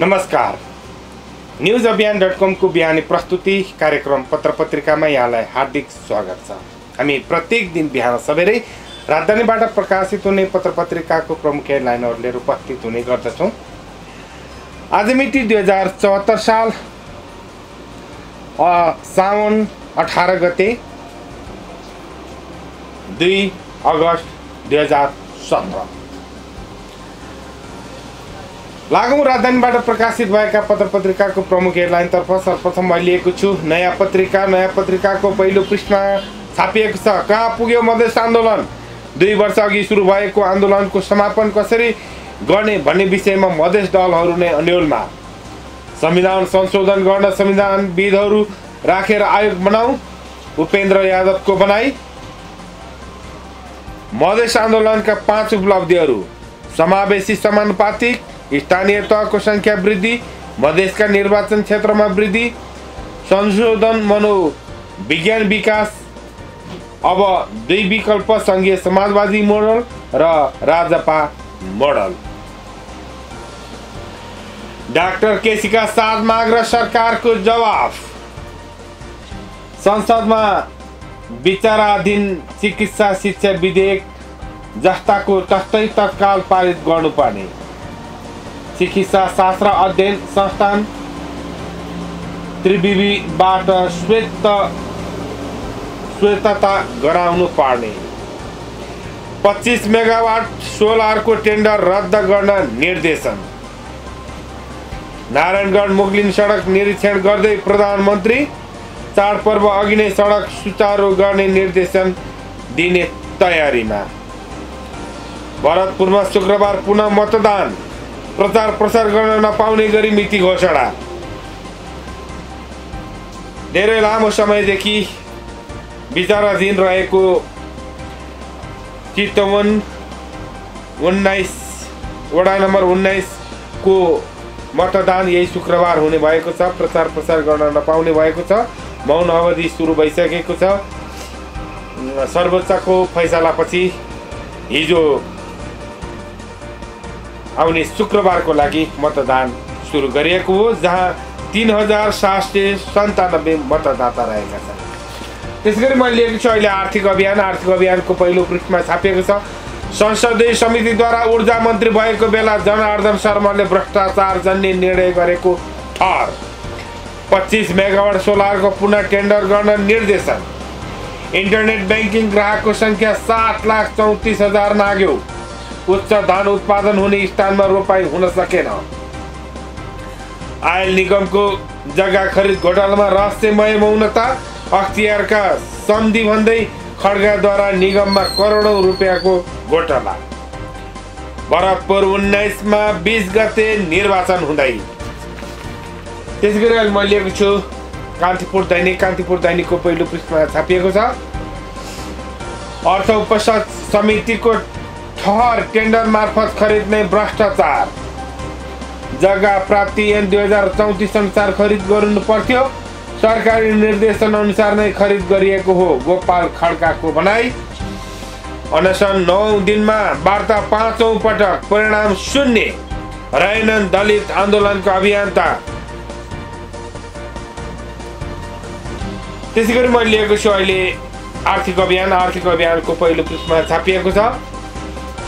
नमस्कार। न्युज अभियान डट कमको बिहानी प्रस्तुति कार्यक्रम पत्र पत्रिकामा यहाँलाई हार्दिक स्वागत छ। हामी प्रत्येक दिन बिहान सबेरै राजधानीबाट प्रकाशित हुने पत्र पत्रिकाको प्रमुख हेडलाइनहरू लिएर उपस्थित हुने गर्दछौँ। आज मिति दुई हजार चौहत्तर साल साउन अठार गते दुई अगस्त दुई हजार सत्र। लागौँ राजधानीबाट प्रकाशित भएका पत्र पत्रिकाको प्रमुख हेडलाइनतर्फ सर्वप्रथम मैले लिएको छु नयाँ पत्रिका नयाँ पत्रिकाको पहिलो पृष्ठमा छापिएको छ। कहाँ पुग्यो मधेस आन्दोलन? दुई वर्ष अघि सुरु भएको आन्दोलनको समापन कसरी गर्ने भन्ने विषयमा मधेस दलहरू नै अन्यलमा। संविधान संशोधन गर्न संविधानविदहरू राखेर आयोग बनाऊ। उपेन्द्र यादवको बनाई मधेस आन्दोलनका पाँच उपलब्धिहरू। समावेशी समानुपातिक स्थानीय तहको सङ्ख्या वृद्धि मधेसका निर्वाचन क्षेत्रमा वृद्धि संशोधन मनोविज्ञान विकास अब दुई विकल्प सङ्घीय समाजवादी मोडल र राजपा मोडल। डाक्टर केसीका साथ माग र सरकारको जवाफ। संसदमा विचाराधीन चिकित्सा शिक्षा विधेयक जस्ताको तस्तै तत्काल पारित गर्नुपर्ने। चिकित्सा शास्त्र अध्ययन संस्थान त्रिविबाट श्वेत श्वेतता गराउनु पर्ने। पच्चिस मेगावाट सोलरको टेन्डर रद्द गर्न निर्देशन। नारायणगढ मुगलिन सडक निरीक्षण गर्दै प्रधानमन्त्री चाडपर्व अघि नै सडक सुचारू गर्ने निर्देशन दिने तयारीमा। भरतपुरमा शुक्रबार पुनः मतदान। प्रचार प्रसार गर्न नपाउने गरी मिति घोषणा। धेरै लामो समयदेखि विचाराधीन रहेको चितवन उन्नाइस वडा नम्बर उन्नाइसको मतदान यही शुक्रबार हुने भएको छ। प्रचार प्रसार गर्न नपाउने भएको छ। मौन अवधि सुरु भइसकेको छ। सर्वोच्चको फैसलापछि हिजो आउने शुक्रबारको लागि मतदान सुरु गरिएको हो जहाँ तिन हजार सात सय सन्तानब्बे मतदाता रहेका छन्। त्यसै मैले लिएको छु अहिले आर्थिक अभियान आर्थिक अभियानको पहिलो पृष्ठमा छापिएको छ। संसदीय समितिद्वारा ऊर्जा मन्त्री भएको बेला जनार्दन शर्माले भ्रष्टाचार जन्य निर्णय गरेको ठहर पच्चिस मेगावाट सोलरको पुनः टेन्डर गर्न निर्देशन। इन्टरनेट ब्याङ्किङ ग्राहकको सङ्ख्या सात लाख चौतिस हजार नाग्यो। उच्च धान उत्पादन हुने स्थानमा रोपाई हुन सकेन। आयल निगमको जग्गा खरिद घोटालामा रहस्यमय मौनता अख्तियारका सन्धि भन्दै खड्गाद्वारा निगममा करोडौँ रुपियाँको घोटाला। भरतपुर उन्नाइसमा बिस गते निर्वाचन हुँदै। त्यसै गरी अहिले मैले लिएको छु कान्तिपुर दैनिक कान्तिपुर दैनिकको पहिलो पृष्ठमा छापिएको छ। अर्थ उपसद समितिको ठहर टेन्डर मार्फत खरिद्ने भ्रष्टाचार। जग्गा प्राप्ति ऐन दुई हजार चौतिस अनुसार खरिद गर्नु पर्थ्यो। सरकारी निर्देशन अनुसार नै खरिद गरिएको हो गोपाल खड्काको भनाई। अनसन नौ दिनमा वार्ता पाँचौँ पटक परिणाम शून्य। रहेनन् दलित आन्दोलनका अभियन्ता। त्यसै गरी मैले लिएको छु अहिले आर्थिक अभियान। आर्थिक अभियानको पहिलो पृष्ठमा छापिएको छ।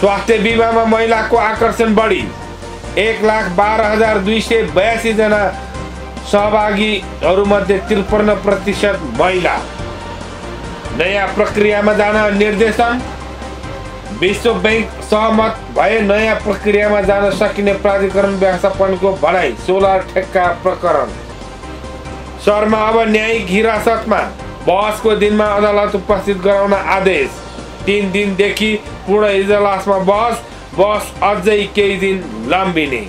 स्वास्थ्य बिमामा महिलाको आकर्षण बढी। एक लाख बाह्र हजार दुई सय बयासीजना सहभागीहरूमध्ये त्रिपन्न प्रतिशत महिला। नयाँ प्रक्रियामा जान निर्देशन। विश्व ब्याङ्क सहमत भए नयाँ प्रक्रियामा जान सकिने प्राधिकरण व्यवस्थापनको भनाइ सोलर ठेक्का प्रकरण। शर्मा अब न्यायिक हिरासतमा। बहसको दिनमा अदालत उपस्थित गराउन आदेश। तिन दिनदेखि पूर्ण इजलासमा बहस बहस अझै केही दिन लम्बिने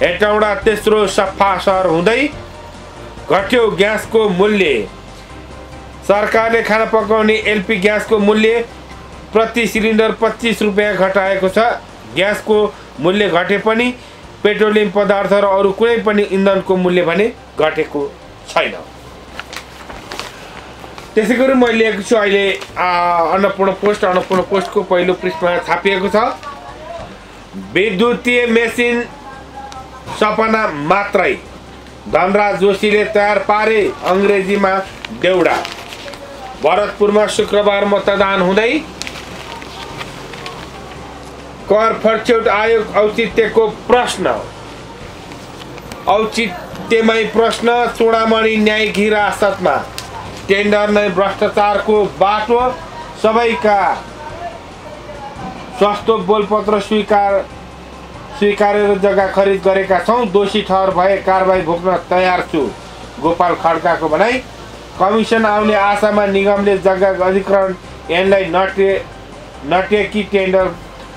हेटौँडा तेस्रो सफा सहर हुँदै घट्यो ग्यासको मूल्य। सरकारले खाना पकाउने एलपी ग्यासको मूल्य प्रति सिलिन्डर पच्चिस रुपियाँ घटाएको छ। ग्यासको मूल्य घटे पनि पेट्रोलियम पदार्थ र अरू कुनै पनि इन्धनको मूल्य भने घटेको छैन। त्यसै गरी मैले लिएको छु अहिले अन्नपूर्ण पोस्ट अन्नपूर्ण पोस्टको पहिलो पृष्ठमा छापिएको छ। विद्युतीय मेसिन सपना मात्रै। धनराज जोशीले तयार पारे अङ्ग्रेजीमा देउडा। भरतपुरमा शुक्रबार मतदान हुँदै कर फर्च्यौट आयोग औचित्यको प्रश्न। औचित्यमय प्रश्न चुडामणि न्यायिक हिरासतमा। टेन्डर नै भ्रष्टाचारको बाटो। सबैका सस्तो बोलपत्र स्वीकार स्वीकारेर जग्गा खरिद गरेका छौँ। दोषी ठहर भए कारवाही भोग्न तयार छु। गोपाल खड्काको भनाइ कमिसन आउने आशामा निगमले जग्गा अधिग्रहण ऐनलाई नटे नटेकी टेन्डर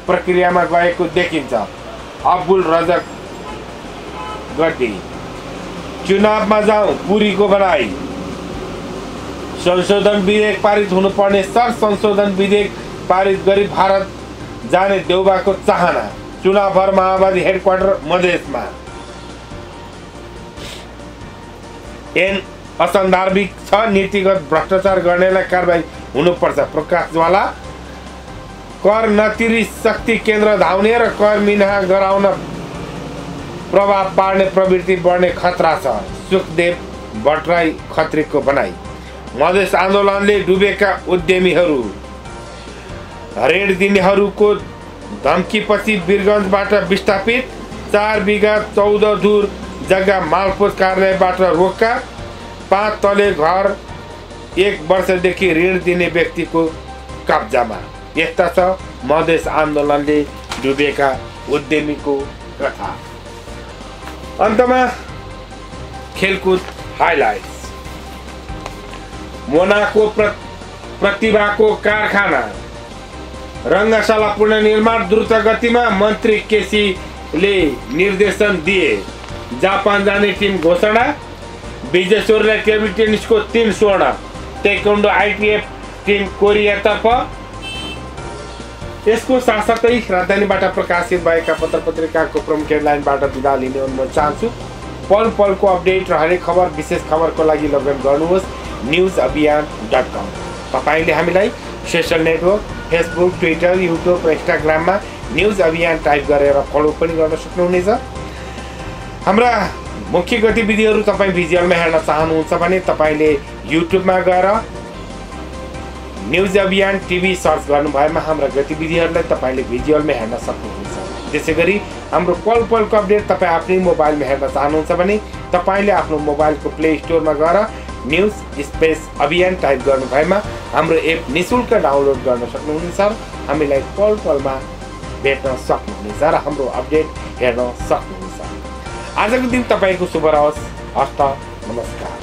प्रक्रियामा गएको देखिन्छ। अब्दुल रजक गड्डी। चुनावमा जाउँ पुरीको भनाइ संशोधन विधेयक पारित हुनुपर्ने सर संशोधन विधेयक पारित गरी भारत जाने देउबाको चाहना चुनावभर माओवादी हेडक्वार्टर मधेसमा। एन असन्दर्भिक छ नीतिगत भ्रष्टाचार गर्नेलाई कारवाही हुनुपर्छ प्रकाशवाला। कर नतिरी शक्ति केन्द्र धाउने र कर मिनाहा गराउन प्रभाव पार्ने प्रवृत्ति बढ्ने खतरा छ। सुखदेव भट्टराई खत्रीको भनाइ मधेस आन्दोलनले डुबेका उद्यमीहरू ऋण दिनेहरूको धम्कीपछि वीरगन्जबाट विस्थापित चार बिघा चौध धुर जग्गा मालपोत कार्यालयबाट रोक्का पाँच तले घर एक वर्षदेखि ऋण दिने व्यक्तिको कब्जामा। यस्ता छ मधेस आन्दोलनले डुबेका उद्यमीको कथा। अन्तमा खेलकुद हाइलाइट्स मोनाको प्र प्रतिभाको कारखाना। रङ्गशाला पुनर्निर्माण द्रुत गतिमा मन्त्री केसीले निर्देशन दिए। जापान जाने टिम घोषणा। विजेश्वरलाई टेबल टेनिसको तिन स्वर्ण। टेक्वान्डो आइटिएफ टिम कोरियातर्फ। यसको साथसाथै राजधानीबाट प्रकाशित भएका पत्र पत्रिकाको प्रमुख हेडलाइनबाट विदा लिने अनुरोध चाहन्छु। पल पलको अपडेट र हरेक खबर विशेष खबरको लागि लगइन गर्नुहोस्। न्युज अभियान डट कम तपाईँले हामीलाई social network Facebook Twitter YouTube र इन्स्टाग्राममा न्युज अभियान टाइप गरेर फलो पनि गर्न सक्नुहुनेछ। हाम्रा मुख्य गतिविधिहरू तपाईँ भिजुअलमा हेर्न चाहनुहुन्छ भने तपाईँले युट्युबमा गएर न्युज अभियान टिभी सर्च गर्नुभएमा हाम्रा गतिविधिहरूलाई तपाईँले भिजुअलमा हेर्न सक्नुहुन्छ। त्यसै गरी हाम्रो पल पलको अपडेट तपाईँ आफ्नै मोबाइलमा हेर्न चाहनुहुन्छ भने तपाईँले आफ्नो मोबाइलको प्ले स्टोरमा गएर न्युज स्पेस अभियान टाइप गर्नुभएमा हाम्रो एप निशुल्क डाउनलोड गर्न सक्नुहुनेछ। हामीलाई पल पलमा भेट्न सक्नुहुनेछ र हाम्रो अपडेट हेर्न सक्नुहुनेछ। आजको दिन तपाईँको शुभ रहोस्। हस्त नमस्कार।